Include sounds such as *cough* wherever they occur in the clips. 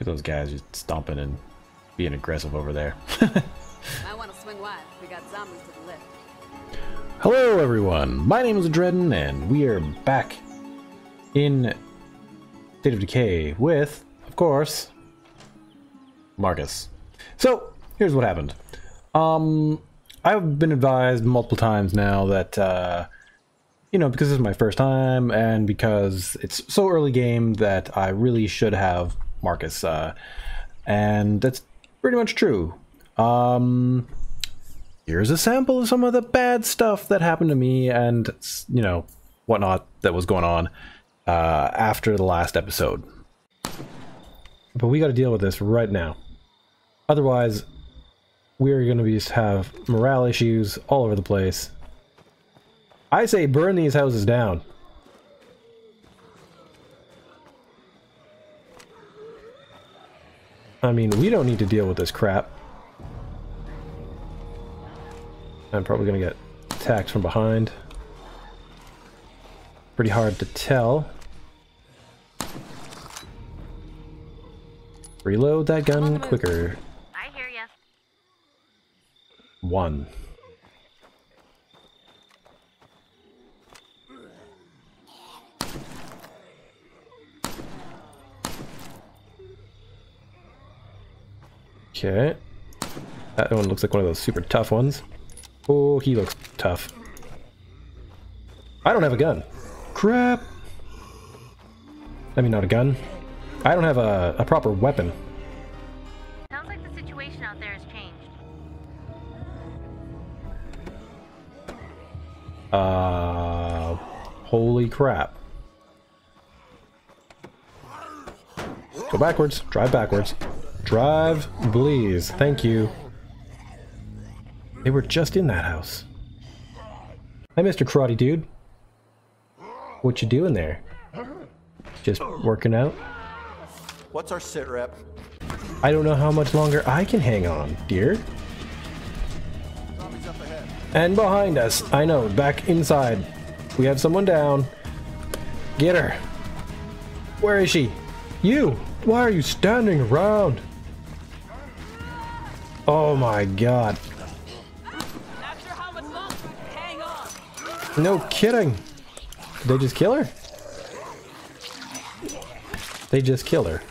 at those guys just stomping and being aggressive over there. *laughs* I want to swing wide. We got zombies to the left. Hello everyone, my name is Adreden and we are back in State of Decay with, of course, Marcus. So, here's what happened. Um, I've been advised multiple times now that, uh, you know, because this is my first time and because it's so early game that I really should have Marcus, uh, and that's pretty much true. Um, here's a sample of some of the bad stuff that happened to me and, you know, whatnot that was going on uh, after the last episode. But we got to deal with this right now. Otherwise, we're going to be have morale issues all over the place. I say burn these houses down. I mean, we don't need to deal with this crap. I'm probably going to get attacked from behind. Pretty hard to tell. Reload that gun quicker. I hear ya. One. Okay. That one looks like one of those super tough ones. Oh, he looks tough. I don't have a gun. Crap! I mean, not a gun. I don't have a, a proper weapon. Sounds like the situation out there has changed. Uh, holy crap. Go backwards. Drive backwards. Drive, please. Thank you. They were just in that house. Hi, Mr. Karate Dude. What you doing there? Just working out? What's our sit rep? I don't know how much longer I can hang on, dear. Zombies up ahead. And behind us, I know, back inside. We have someone down. Get her. Where is she? You! Why are you standing around? Oh my god. No kidding. Did they just kill her? They just kill her.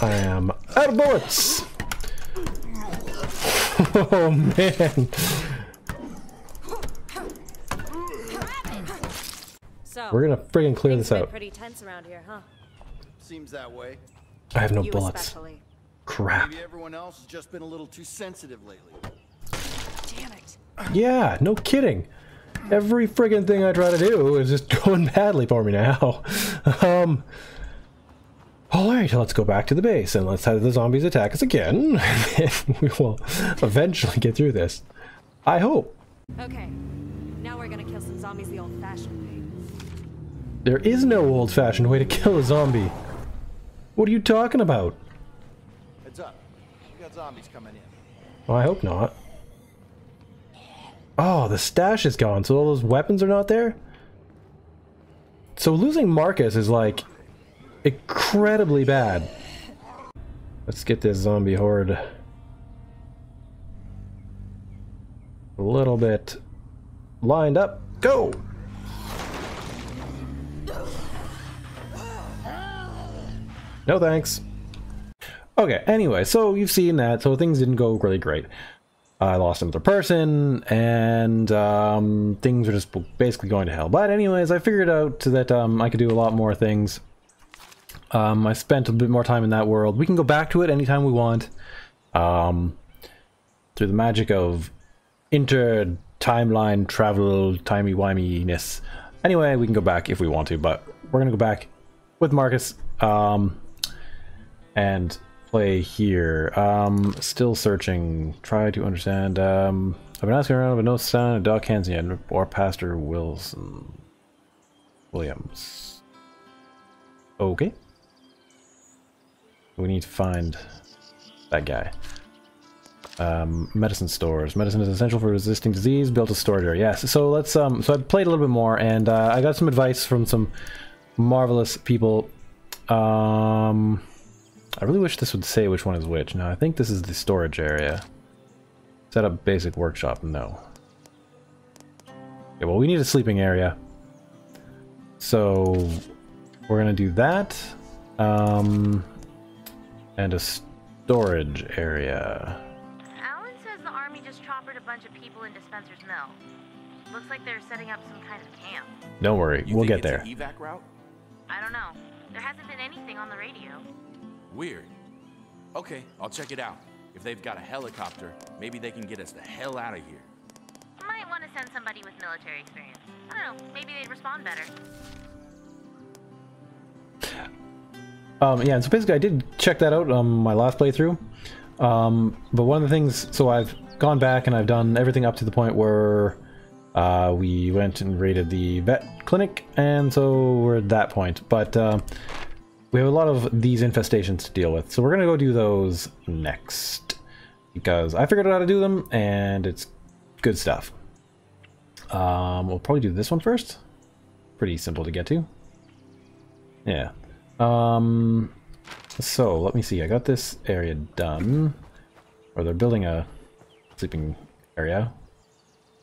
I am out of bullets. Oh man. So, We're gonna friggin' clear things this out. pretty tense around here, huh? Seems that way. I have no you bullets. especially. Crap. Maybe everyone else has just been a little too sensitive lately. Damn it. Yeah, no kidding. Every friggin' thing I try to do is just *laughs* going badly for me now. *laughs* um. Alright, let's go back to the base and let's have the zombies attack us again. *laughs* we will eventually get through this. I hope. Okay. Now we're gonna kill some zombies the old-fashioned way. There is no old fashioned way to kill a zombie. What are you talking about? Heads up. We got zombies coming in. Well, I hope not. Oh, the stash is gone, so all those weapons are not there? So losing Marcus is like incredibly bad. Let's get this zombie horde a little bit lined up. Go! No thanks. Okay, anyway, so you've seen that, so things didn't go really great. I lost another person, and um, things are just basically going to hell. But anyways, I figured out that um, I could do a lot more things. Um, I spent a bit more time in that world. We can go back to it anytime we want. Um, through the magic of inter-timeline travel, timey-wimey-ness. Anyway, we can go back if we want to, but we're going to go back with Marcus. Um, and play here. Um, still searching. Try to understand. Um, I've been asking around, but no sign of Doc Hansen or Pastor Wilson Williams. Okay. We need to find that guy. Um, medicine stores. Medicine is essential for resisting disease. Built a storage area. Yes. So let's. Um. So I played a little bit more, and uh, I got some advice from some marvelous people. Um. I really wish this would say which one is which. Now, I think this is the storage area. Set up basic workshop. No. Okay, well, we need a sleeping area. So we're gonna do that. Um, and a storage area. Alan says the army just choppered a bunch of people into Spencer's Mill. Looks like they're setting up some kind of camp. Don't worry, You we'll think get it's there. an evac route? I don't know. There hasn't been anything on the radio. Weird. Okay, I'll check it out. If they've got a helicopter, maybe they can get us the hell out of here. Might want to send somebody with military experience. I don't know. Maybe they'd respond better. Um, yeah, so basically I did check that out on my last playthrough. Um, but one of the things, so I've gone back and I've done everything up to the point where uh, we went and raided the vet clinic, and so we're at that point. But uh, we have a lot of these infestations to deal with, so we're gonna go do those next because I figured out how to do them, and it's good stuff. Um, we'll probably do this one first. Pretty simple to get to. Yeah. Um, so let me see. I got this area done, or they're building a sleeping area,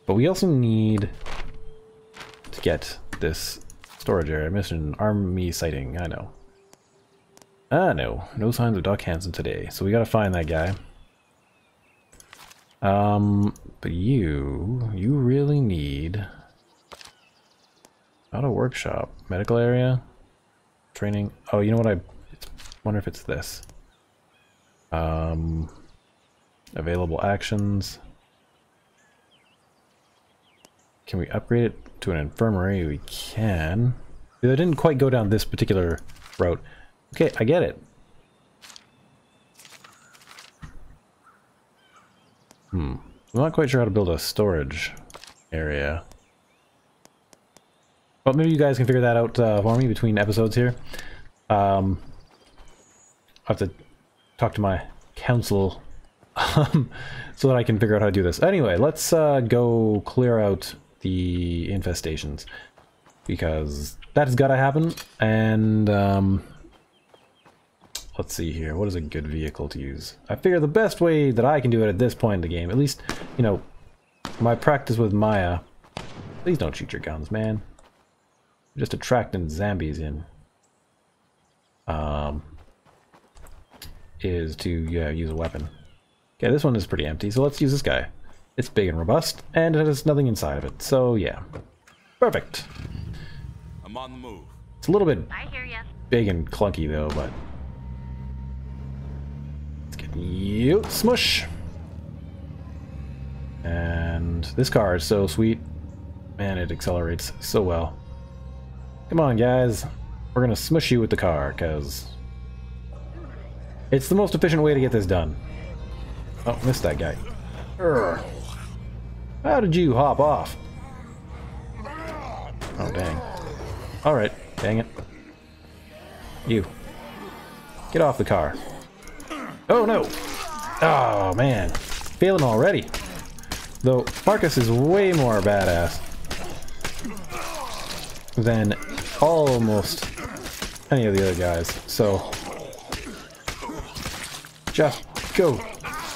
but we also need to get this storage area. Mission army sighting. I know. I no. No signs of Doc Hansen today, so we gotta find that guy. Um, but you, you really need Not a workshop, medical area. Training. Oh, you know what? I wonder if it's this. Um, available actions. Can we upgrade it to an infirmary? We can. I didn't quite go down this particular route. Okay, I get it. Hmm. I'm not quite sure how to build a storage area. But maybe you guys can figure that out uh, for me between episodes here. Um, I have to talk to my council um, *laughs* so that I can figure out how to do this. Anyway, let's uh, go clear out the infestations because that has got to happen. And um, let's see here. What is a good vehicle to use? I figure the best way that I can do it at this point in the game, at least, you know, my practice with Maya. Please don't shoot your guns, man just attracting zombies in um, is to yeah, use a weapon. Okay, this one is pretty empty, so let's use this guy. It's big and robust, and it has nothing inside of it, so yeah. Perfect. I'm on the move. It's a little bit I hear ya. big and clunky though, but let's you smush. And this car is so sweet. Man, it accelerates so well. Come on, guys. We're gonna smush you with the car, because it's the most efficient way to get this done. Oh, missed that guy. Urgh. How did you hop off? Oh, dang. Alright, dang it. You. Get off the car. Oh, no! Oh, man. Failing already. Though, Marcus is way more badass than almost any of the other guys, so... Just go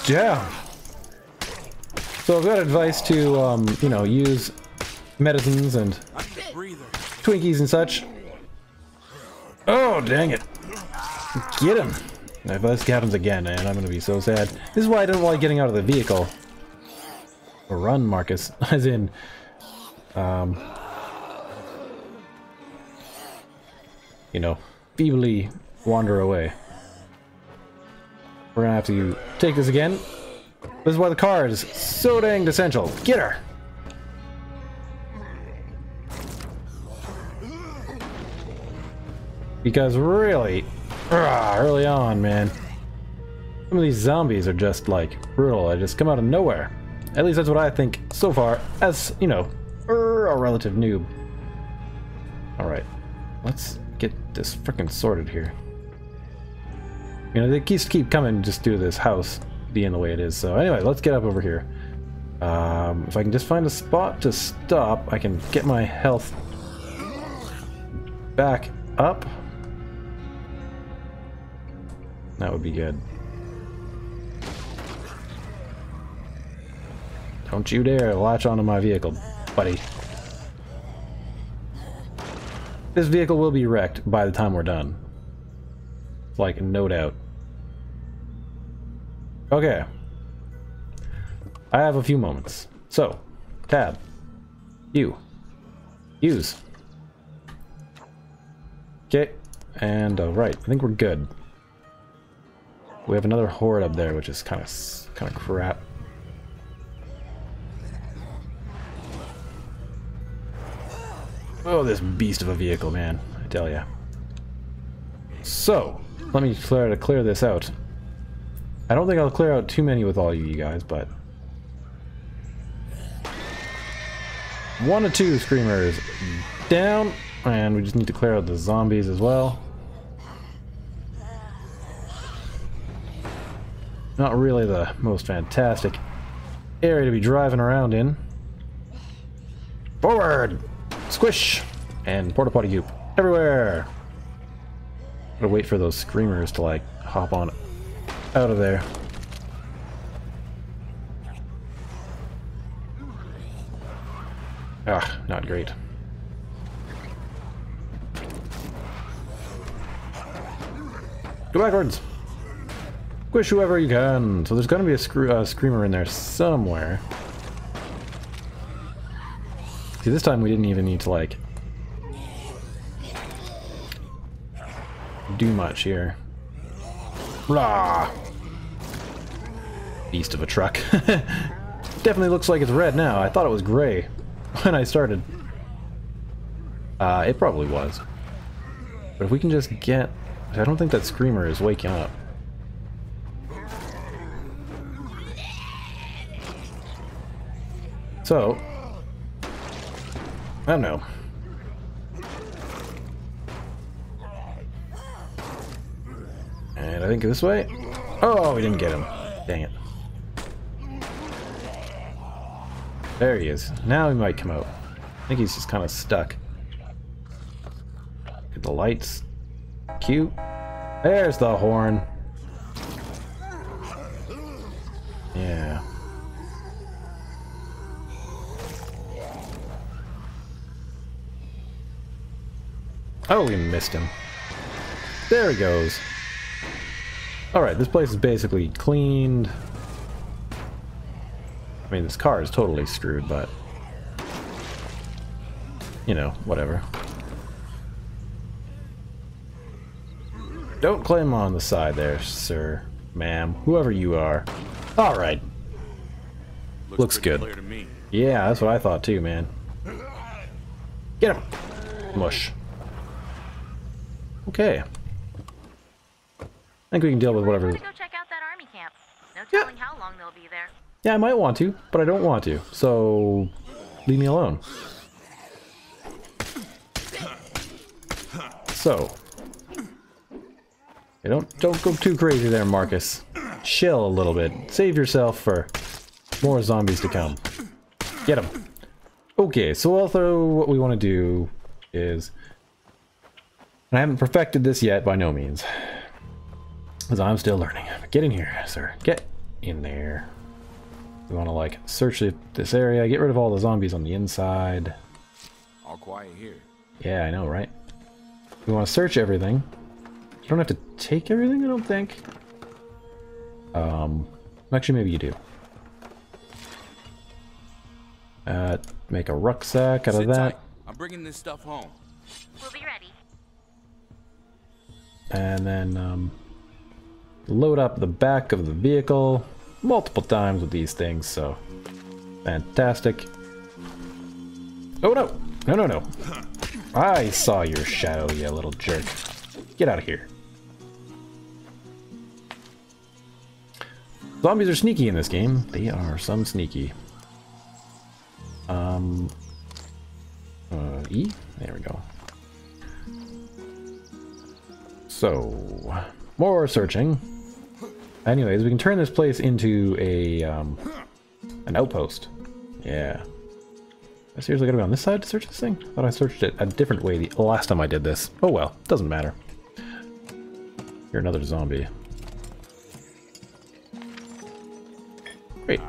down! So I've got advice to, um, you know, use medicines and. Twinkies and such. Oh, dang it. Get him. If this happens again, man, I'm gonna be so sad. This is why I don't like getting out of the vehicle. Run, Marcus. *laughs* As in, um, you know, feebly wander away. We're gonna have to take this again. This is why the car is so dang essential. Get her! Because really, early on, man, some of these zombies are just like brutal. They just come out of nowhere. At least that's what I think so far, as, you know, er, a relative noob. Alright, let's get this freaking sorted here. You know, they keep keep coming just due to this house, being the way it is. So anyway, let's get up over here. Um, if I can just find a spot to stop, I can get my health back up. That would be good. Don't you dare latch onto my vehicle, buddy. This vehicle will be wrecked by the time we're done. Like, no doubt. Okay. I have a few moments. So, tab. You. Use. Okay. And, uh, right. I think we're good. We have another horde up there, which is kind of kind of crap. Oh, this beast of a vehicle, man. I tell ya. So, let me try to clear this out. I don't think I'll clear out too many with all you guys, but... One or two screamers down, and we just need to clear out the zombies as well. Not really the most fantastic area to be driving around in. Forward! Squish! And porta potty goop. Everywhere! Gotta wait for those screamers to like hop on out of there. Ah, not great. Go backwards! Squish whoever you can. So there's gonna be a uh, screamer in there somewhere. See, this time we didn't even need to, like, do much here. Rah! Beast of a truck. *laughs* Definitely looks like it's red now. I thought it was gray *laughs* when I started. Uh, it probably was. But if we can just get... I don't think that screamer is waking up. So, I don't know. And I think this way. Oh, we didn't get him. Dang it. There he is. Now he might come out. I think he's just kind of stuck. Get the lights. Cute. There's the horn. Oh, we missed him. There he goes. Alright, this place is basically cleaned. I mean, this car is totally screwed, but... You know, whatever. Don't climb on the side there, sir, ma'am, whoever you are. Alright. Looks, Looks good. Clear to me. Yeah, that's what I thought too, man. Get him! Mush. Okay. I think we can deal with whatever. want to go check out that army camp. No Yeah. how long they'll be there. Yeah, I might want to, but I don't want to. So, leave me alone. So, hey, don't don't go too crazy there, Marcus. Chill a little bit. Save yourself for more zombies to come. Get them. Okay, so also what we want to do is, and I haven't perfected this yet by no means, because I'm still learning. But get in here, sir. Get in there. We want to like search this area, get rid of all the zombies on the inside. All quiet here. Yeah, I know, right? We want to search everything. You don't have to take everything, I don't think. Um, actually, maybe you do. Uh, make a rucksack out Sit of that, tight. I'm bringing this stuff home. We'll be ready. And then um, load up the back of the vehicle multiple times with these things. So, fantastic. Oh no! No, no, no! I saw your shadow, you little jerk. Get out of here. Zombies are sneaky in this game. They are some sneaky. Um. Uh, E? There we go. So, more searching. Anyways, we can turn this place into a um, an outpost. Yeah. I seriously gotta be on this side to search this thing? thought I searched it a different way the last time I did this. Oh well, doesn't matter. You're another zombie. Great.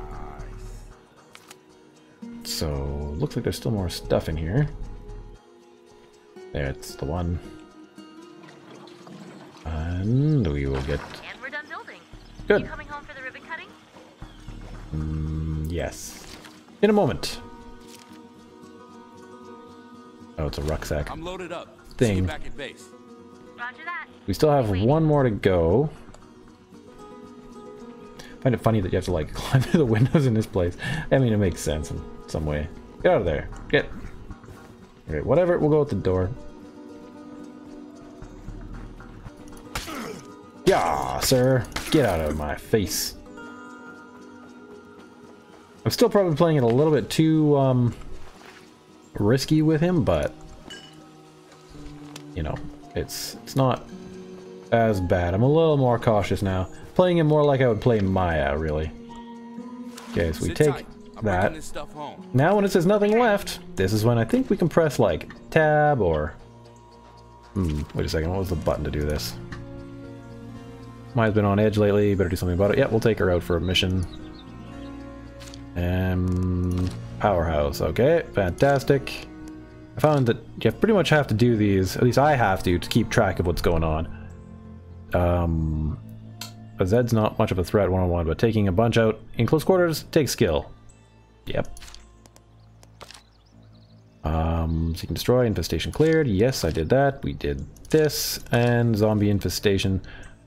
So, looks like there's still more stuff in here. There, it's the one. And we will get... And we're done building. Good. You coming home for the ribbon cutting? Mm, yes. In a moment. Oh, it's a rucksack. I'm loaded up. Thing. See you back at base. Roger that. We still have one more to go. find it funny that you have to like *laughs* climb through the windows in this place. I mean, it makes sense in some way. Get out of there. Get. Okay, whatever. We'll go with the door. Yeah, sir. Get out of my face. I'm still probably playing it a little bit too um, risky with him, but you know, it's it's not as bad. I'm a little more cautious now. Playing him more like I would play Maya, really. Okay, so we take that. stuff home. Now when it says nothing left, this is when I think we can press like tab or... Hmm, wait a second, what was the button to do this? Maya's been on edge lately, better do something about it. Yeah, we'll take her out for a mission. Um, powerhouse, okay, fantastic. I found that you pretty much have to do these, at least I have to, to keep track of what's going on. Um, but Zed's not much of a threat one-on-one, but taking a bunch out in close quarters takes skill. Yep. Um, and destroy, infestation cleared. Yes, I did that. We did this, and zombie infestation.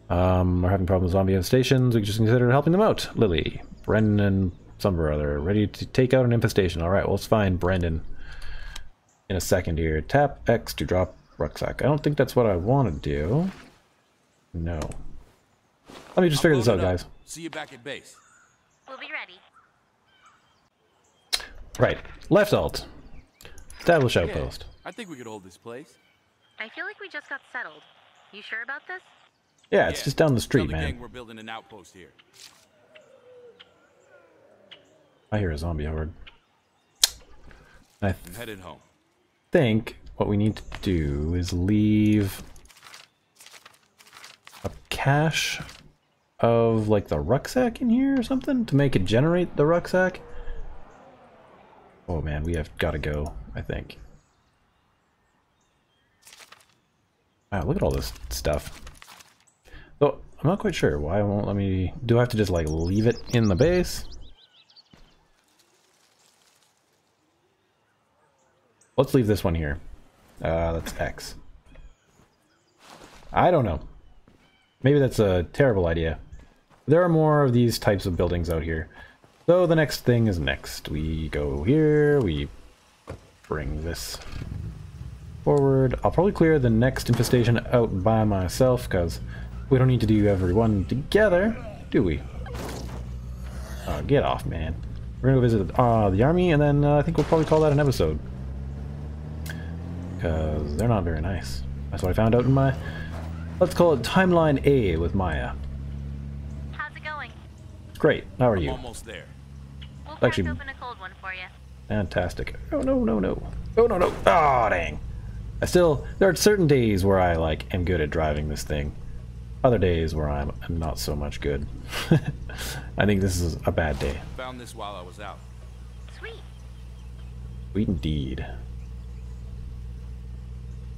Um, we're having problems with zombie infestations. We just considered helping them out. Lily, Brendan, some or other, ready to take out an infestation. All right, well, let's find Brendan in a second here. Tap X to drop rucksack. I don't think that's what I want to do. No. Let me just figure this out, up. guys. See you back at base. We'll be ready. Right. Left alt. Establish Yeah, outpost. I think we could hold this place. I feel like we just got settled. You sure about this? Yeah, it's Yeah, just down the street, the man. gang we're building an outpost here. I hear a zombie horde. I I'm headed home. think what we need to do is leave a cache of like the rucksack in here or something to make it generate the rucksack. Oh man, we have got to go, I think. Wow, look at all this stuff. So, I'm not quite sure why it won't let me... Do I have to just like leave it in the base? Let's leave this one here. Uh, that's X. I don't know. Maybe that's a terrible idea. There are more of these types of buildings out here. So the next thing is next. We go here, we bring this forward. I'll probably clear the next infestation out by myself, because we don't need to do everyone together, do we? Uh, get off, man. We're gonna go visit uh, the army, and then uh, I think we'll probably call that an episode. Because they're not very nice. That's what I found out in my... Let's call it Timeline A with Maya. How's it going? Great. How are I'm you? almost there. We'll crack Actually- open a cold one for you. Fantastic. Oh, no, no, no. Oh, no, no. Oh, dang. I still... There are certain days where I, like, am good at driving this thing. Other days where I'm not so much good. *laughs* I think this is a bad day. Found this while I was out. Sweet. Sweet indeed.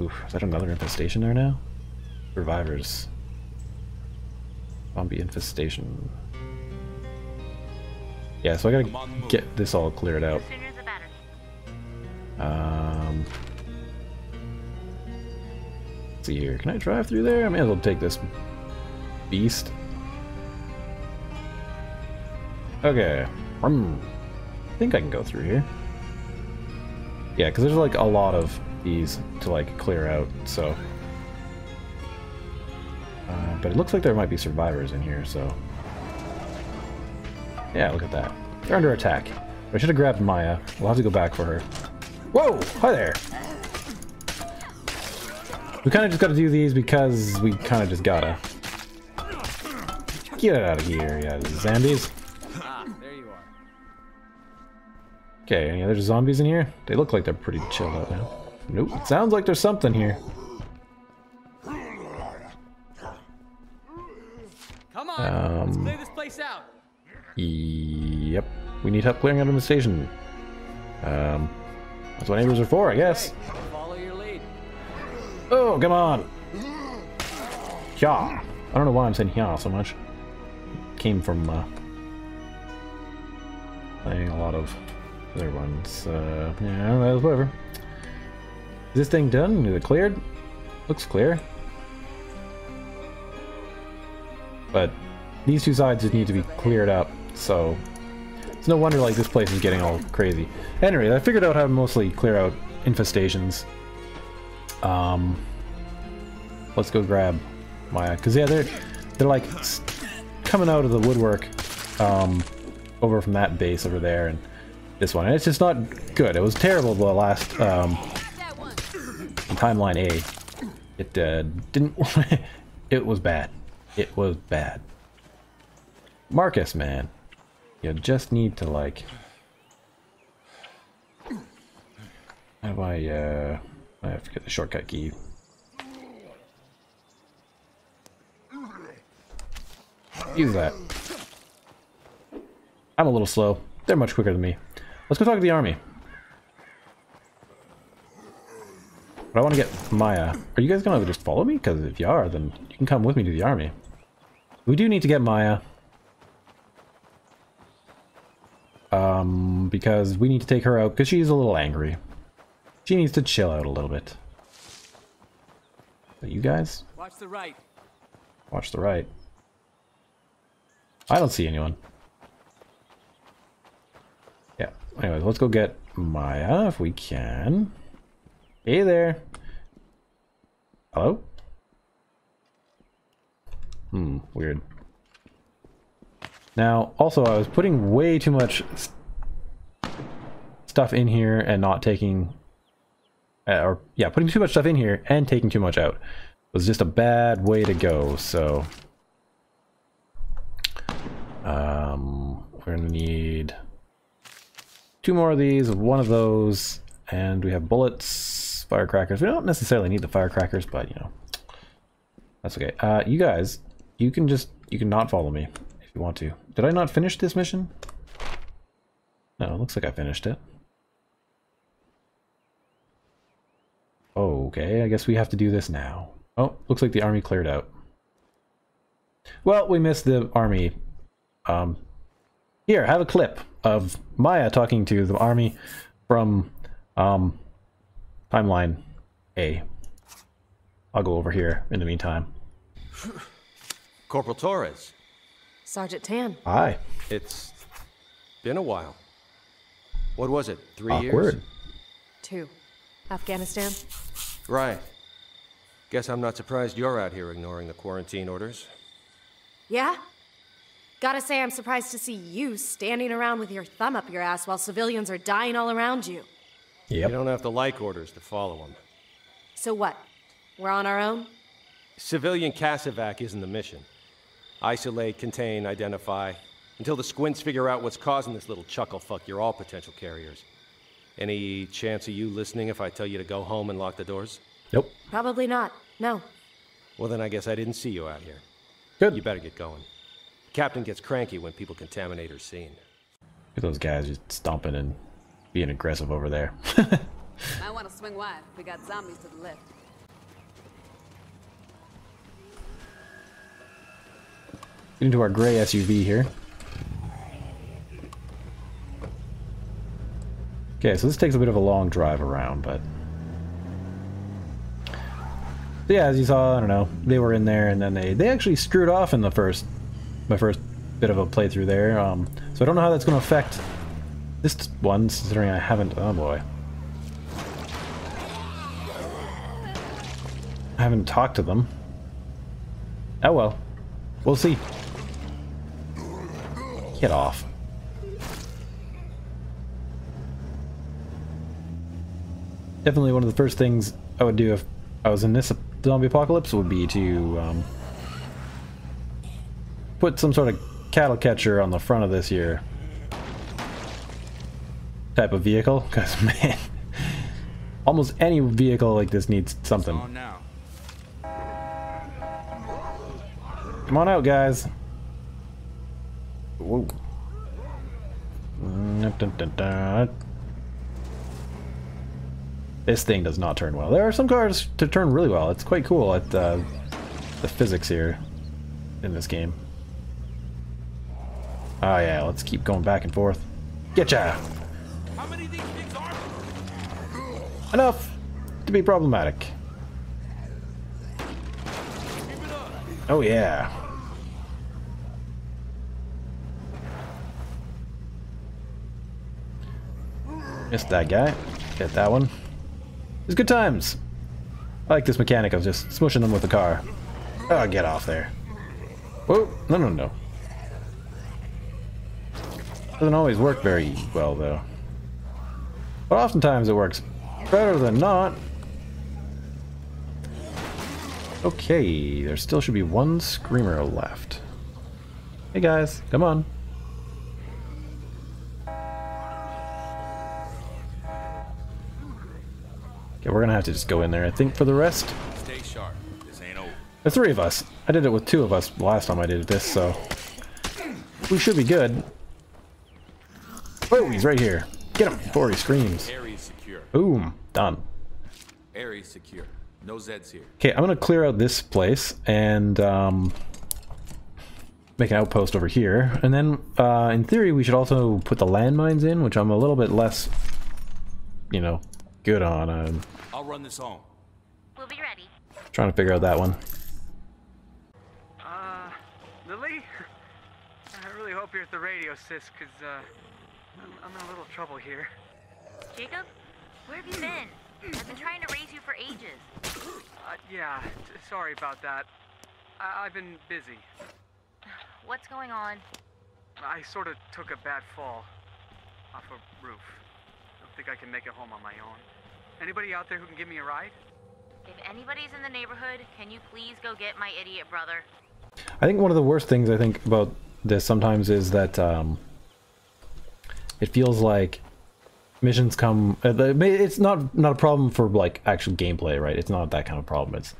Oof, is that another infestation there now? Survivors. Zombie infestation. Yeah, so I I'm on the gotta get this all cleared out. Sooner the better. Um, let's see here. Can I drive through there? I may as well take this beast. Okay. I think I can go through here. Yeah, because there's like a lot of these to like clear out, so. Uh, but it looks like there might be survivors in here, so. Yeah, look at that. They're under attack. I should have grabbed Maya. We'll have to go back for her. Whoa! Hi there! We kind of just gotta do these because we kind of just gotta. Get out of here, yeah, zombies. Ah, there you are. Okay, any other zombies in here? They look like they're pretty chilled out now. Nope, it sounds like there's something here. Come on, let's Um, clear this place out. Yep, we need help clearing out of the station. Um, that's what neighbors are for, I guess. Hey, follow your lead. Oh, come on! Yeah. I don't know why I'm saying yeah so much. Came from uh, playing a lot of other ones. Uh, yeah, well, whatever. Is this thing done? Is it cleared? Looks clear. But these two sides just need to be cleared up, so it's no wonder like this place is getting all crazy. Anyway, I figured out how to mostly clear out infestations. Um, let's go grab Maya, because yeah, they're they're like coming out of the woodwork, um, over from that base over there and this one, and it's just not good. It was terrible the last um, timeline A. It uh, didn't. *laughs* it was bad. It was bad. Marcus, man, you just need to like. How do I? Uh, I forget the shortcut key. Use that. I'm a little slow. They're much quicker than me. Let's go talk to the army. But I want to get Maya. Are you guys gonna just follow me? Because if you are, then you can come with me to the army. We do need to get Maya. Um, because we need to take her out because she's a little angry. She needs to chill out a little bit. But you guys, Watch the right. watch the right. I don't see anyone. Yeah. Anyways, let's go get Maya if we can. Hey there. Hello? Hmm, weird. Now, also, I was putting way too much s- stuff in here and not taking... Uh, or, yeah, putting too much stuff in here and taking too much out It was just a bad way to go, so... Um, we're gonna need two more of these, one of those, and we have bullets, firecrackers. We don't necessarily need the firecrackers, but you know, that's okay. Uh, you guys, you can just, you can not follow me if you want to. Did I not finish this mission? No, looks like I finished it. Okay, I guess we have to do this now. Oh, looks like the army cleared out. Well, we missed the army. Um, here, have a clip of Maya talking to the army from um, timeline A. I'll go over here in the meantime. Corporal Torres, Sergeant Tan. Hi. it's been a while. What was it, three Awkward. years? Two. Afghanistan. Right. Guess I'm not surprised you're out here ignoring the quarantine orders. Yeah? Gotta say, I'm surprised to see you standing around with your thumb up your ass while civilians are dying all around you. You don't have to like orders to follow them. So what? We're on our own? Civilian Casevac isn't the mission. Isolate, contain, identify. Until the squints figure out what's causing this little chuckle fuck, you're all potential carriers. Any chance of you listening if I tell you to go home and lock the doors? Nope. Probably not. No. Well, then I guess I didn't see you out here. Good. You better get going. Captain gets cranky when people contaminate her scene. Look at those guys just stomping and being aggressive over there. I want to swing wide. We got zombies to the left. Get into our gray SUV here. Okay, so this takes a bit of a long drive around, but... So yeah, as you saw, I don't know, they were in there and then they, they actually screwed off in the first, my first bit of a playthrough there. Um, so I don't know how that's going to affect this one, considering I haven't, oh boy. I haven't talked to them. Oh well. We'll see. Get off. Definitely one of the first things I would do if I was in this zombie apocalypse would be to um, put some sort of cattle catcher on the front of this here type of vehicle, because *laughs* man, almost any vehicle like this needs something. Come on out, guys. Whoa. This thing does not turn well. There are some cars to turn really well. It's quite cool at uh, the physics here in this game. Oh yeah, let's keep going back and forth. Getcha! How many these things are? Enough to be problematic. Oh yeah. Missed that guy. Get that one. It's good times. I like this mechanic of just smushing them with the car. Oh, get off there. Whoa, no, no, no. Doesn't always work very well, though. But oftentimes it works better than not. Okay, there still should be one screamer left. Hey guys, come on. Okay, we're gonna have to just go in there, I think, for the rest. Stay sharp. This ain't over. The three of us. I did it with two of us last time I did this, so... We should be good. Oh, he's right here. Get him before he screams. Area's. Boom. Done. Area's secure. No Zeds here. Okay, I'm gonna clear out this place and um, make an outpost over here. And then, uh, in theory, we should also put the landmines in, which I'm a little bit less, you know, good on. I'm I'll run this home. We'll be ready. trying to figure out that one. Uh, Lily? *laughs* I really hope you're at the radio, sis, because, uh, I'm, I'm in a little trouble here. Jacob, where have you been? I've been trying to raise you for ages. Uh, yeah, sorry about that. I- I've been busy. What's going on? I sort of took a bad fall off a roof. I Don't think I can make it home on my own. Anybody out there who can give me a ride? If anybody's in the neighborhood, can you please go get my idiot brother? I think one of the worst things I think about this sometimes is that um, it feels like missions come. uh, It's not not a problem for like actual gameplay, right? It's not that kind of problem. It's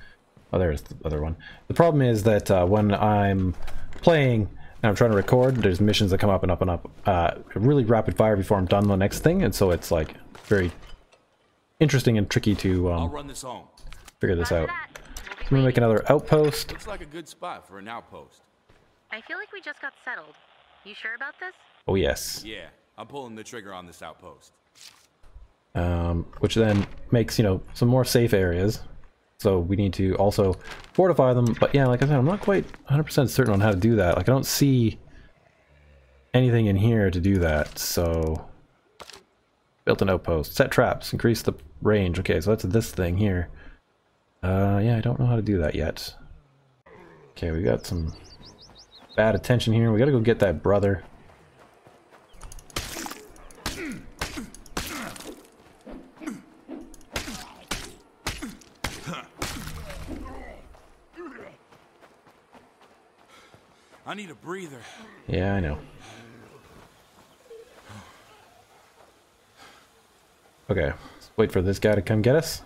oh, there's the other one. The problem is that uh, when I'm playing and I'm trying to record, there's missions that come up and up and up, uh, really rapid fire before I'm done the next thing, and so it's like very interesting and tricky to I'll um, run this home. figure this out. that. We'll be I'm gonna make another outpost. Looks like a good spot for an outpost. I feel like we just got settled. You sure about this? Oh yes. Yeah, I'm pulling the trigger on this outpost. um, which then makes you know some more safe areas. So we need to also fortify them. But yeah, like I said, I'm not quite 100% certain on how to do that. Like I don't see anything in here to do that. So built an outpost, set traps, increase the range. Okay, so that's this thing here. Uh, yeah, I don't know how to do that yet. Okay, we got some bad attention here. We gotta go get that brother. Breather. Yeah, I know. Okay, let's wait for this guy to come get us.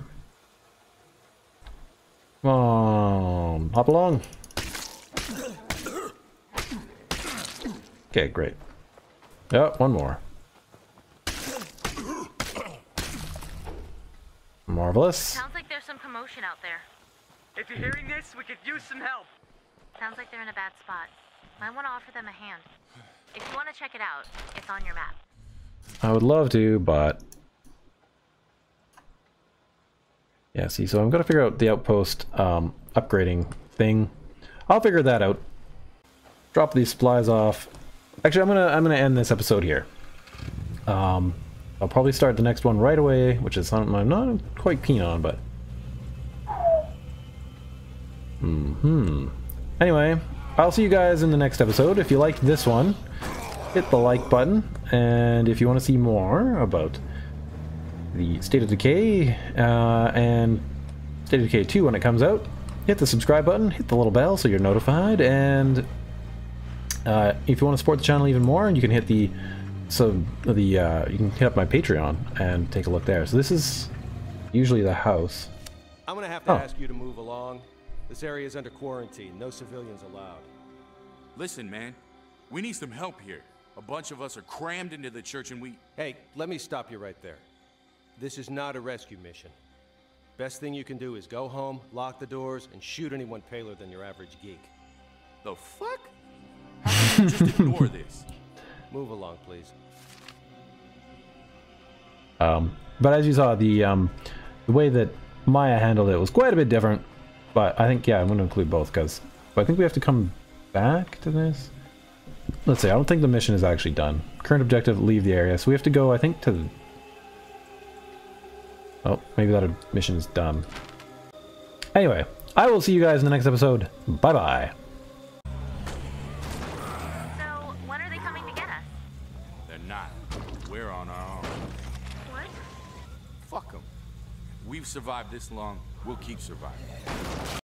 Come on, hop along. Okay, great. Yep, one more. Marvelous. Sounds like there's some commotion out there. If you're hearing this, we could use some help. Sounds like they're in a bad spot. I want to offer them a hand. If you want to check it out, it's on your map. I would love to, but... Yeah, see, so I'm gonna figure out the outpost um, upgrading thing. I'll figure that out. Drop these supplies off. Actually, I'm gonna I'm gonna end this episode here. Um, I'll probably start the next one right away, which is something I'm not quite keen on, but. Mm hmm Anyway, I'll see you guys in the next episode. If you liked this one, hit the like button, and if you want to see more about the State of Decay uh, and State of Decay 2 when it comes out, hit the subscribe button, hit the little bell so you're notified, and Uh, if you want to support the channel even more, you can hit the so the uh, you can hit up my Patreon and take a look there. So this is usually the house. I'm gonna have to Oh. ask you to move along. This area is under quarantine. No civilians allowed. Listen, man, we need some help here. A bunch of us are crammed into the church and we. Hey, let me stop you right there. This is not a rescue mission. Best thing you can do is go home, lock the doors, and shoot anyone paler than your average geek. The fuck? *laughs* How can you just ignore this? Move along, please. Um, but as you saw, the um, the way that Maya handled it was quite a bit different. But I think yeah, I'm going to include both because But I think we have to come back to this. Let's see. I don't think the mission is actually done. Current objective: leave the area. So we have to go. I think to. Oh, maybe that mission is done. Anyway, I will see you guys in the next episode. Bye bye We've survived this long. We'll keep surviving.